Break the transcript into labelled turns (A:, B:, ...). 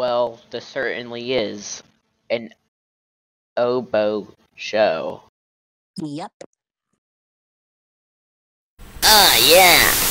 A: Well, this certainly is an oboe show.
B: Yep.
C: Ah, yeah.